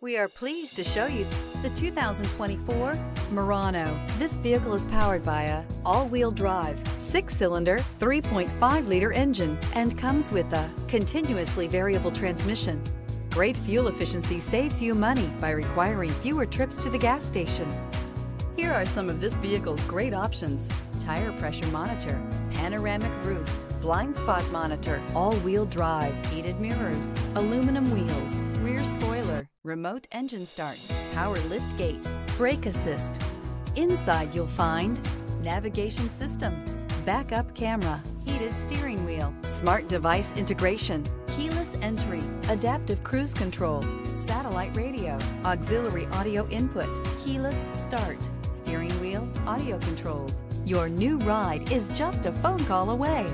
We are pleased to show you the 2024 Murano. This vehicle is powered by a all-wheel drive, six-cylinder, 3.5-liter engine and comes with a continuously variable transmission. Great fuel efficiency saves you money by requiring fewer trips to the gas station. Here are some of this vehicle's great options. Tire pressure monitor, panoramic roof, blind spot monitor, all-wheel drive, heated mirrors, aluminum wheels, rear spoiler, remote engine start, power lift gate, brake assist. Inside you'll find navigation system, backup camera, heated steering wheel, smart device integration, keyless entry, adaptive cruise control, satellite radio, auxiliary audio input, keyless start, steering wheel, audio controls. Your new ride is just a phone call away.